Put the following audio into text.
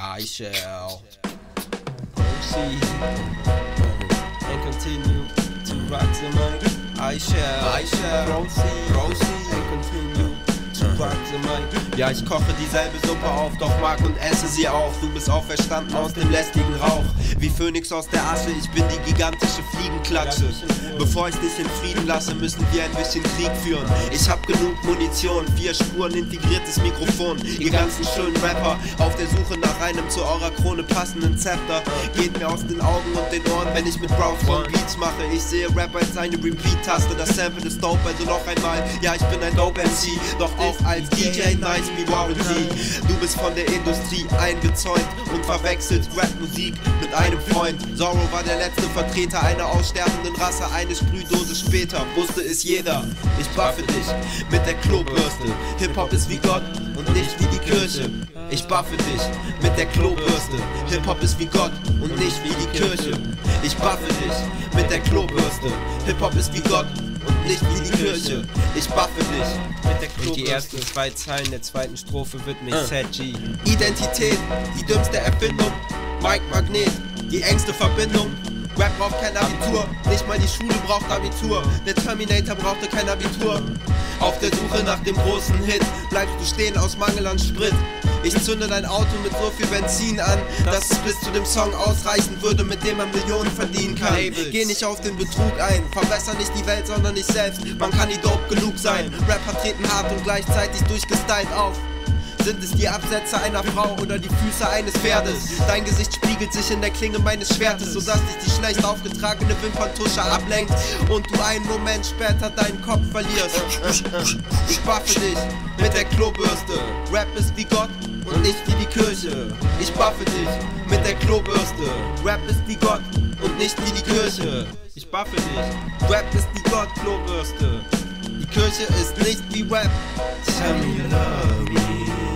I shall proceed and continue to rock the mic. I shall, I shall proceed, proceed and continue to rock the mic. Ja, ich koche dieselbe Suppe auf, doch mag und esse sie auch. Du bist auferstanden aus dem lästigen Rauch. Wie Phönix aus der Asche, ich bin die gigantische Fliegenklatsche. Bevor ich dich in Frieden lasse, müssen wir ein bisschen Krieg führen. Ich hab genug Munition, vier Spuren, integriertes Mikrofon. Ihr ganzen schönen Rapper, auf der Suche nach einem zu eurer Krone passenden Zepter. Geht mir aus den Augen und den Ohren, wenn ich mit Brown von Beats mache. Ich sehe Rap als eine Repeat-Taste, das Sample ist dope, also noch einmal. Ja, ich bin ein Dope MC, doch auch als DJ nice wie Warranty. Du bist von der Industrie eingezäunt und verwechselt Rap-Musik mit einem Freund. Zorro war der letzte Vertreter einer aussterbenden Rasse, eine Sprühdose später wusste es jeder. Ich buffe dich mit der Klobürste. Hip-Hop ist wie Gott und nicht wie die Kirche. Ich buffe dich mit der Klobürste. Hip-Hop ist wie Gott und nicht wie die Kirche. Ich buffe dich mit der Klobürste. Hip-Hop ist wie Gott und nicht wie die Kirche. Ich buffe dich. Und die ersten zwei Zeilen der zweiten Strophe widme ich Sad G. Identität, die dümmste Erfindung. Mike Magnet, die engste Verbindung. Rap braucht kein Abitur, nicht mal die Schule braucht Abitur. Der Terminator brauchte kein Abitur. Auf der Suche nach dem großen Hit bleibst du stehen aus Mangel an Sprit. Ich zünde dein Auto mit so viel Benzin an, dass es bis zu dem Song ausreichen würde, mit dem man Millionen verdienen kann. Geh nicht auf den Betrug ein, verbessere nicht die Welt, sondern dich selbst. Man kann nie dope genug sein. Rapper treten hart und gleichzeitig durchgestylt auf. Sind es die Absätze einer Frau oder die Füße eines Pferdes? Dein Gesicht spiegelt sich in der Klinge meines Schwertes, sodass dich die schlecht aufgetragene Wimperntusche ablenkt und du einen Moment später deinen Kopf verlierst. Ich buffe dich mit der Klobürste. Rap ist wie Gott und nicht wie die Kirche. Ich buffe dich mit der Klobürste. Rap ist wie Gott und nicht wie die Kirche. Ich buffe dich. Rap ist wie Gott, Klobürste. Die Kirche ist nicht wie Rap. Tell me you love me.